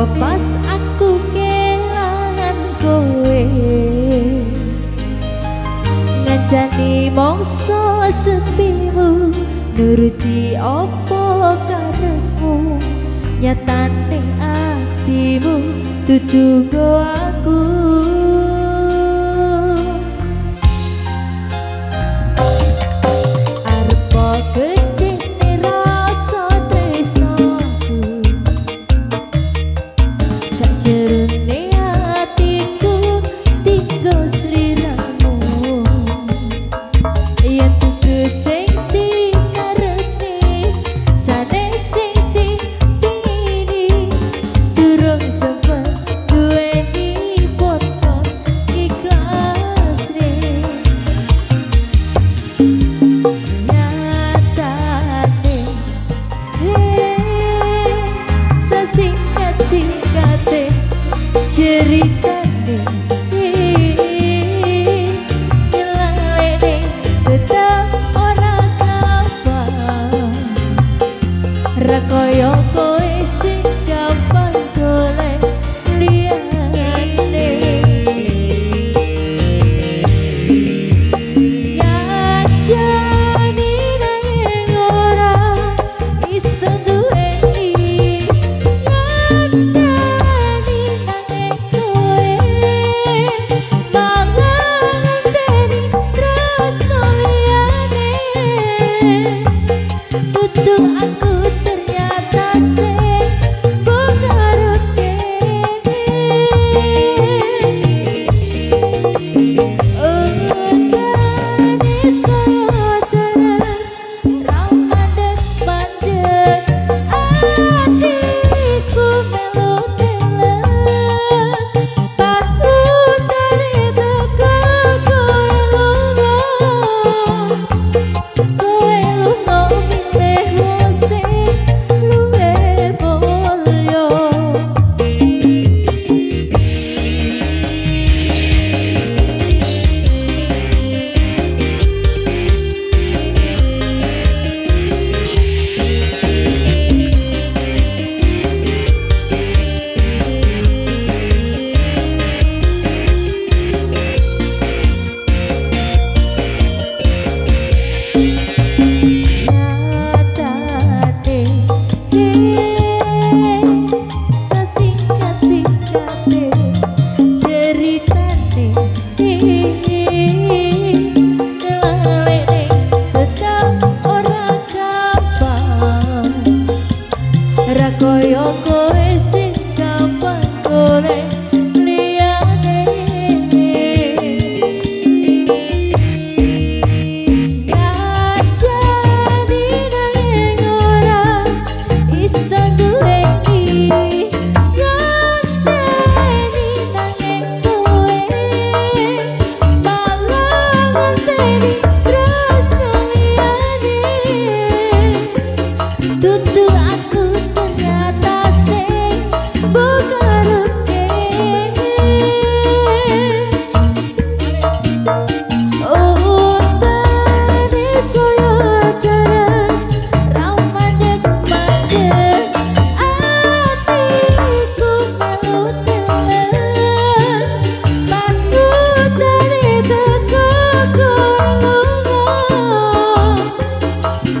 Pas aku kelangan kowe. Ngancani mongso sepimu Nuruti opo karemu Nyatane atimu Tutugo aku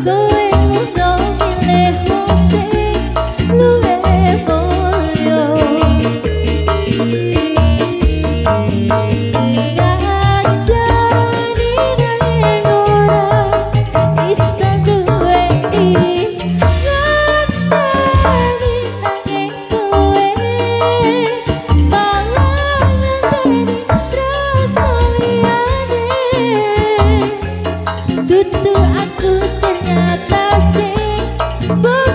good. But